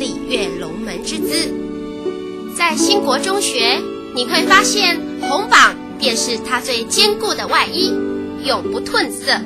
鲤跃龙门之姿。在兴国中学你会发现红榜便是它最坚固的外衣永不褪色。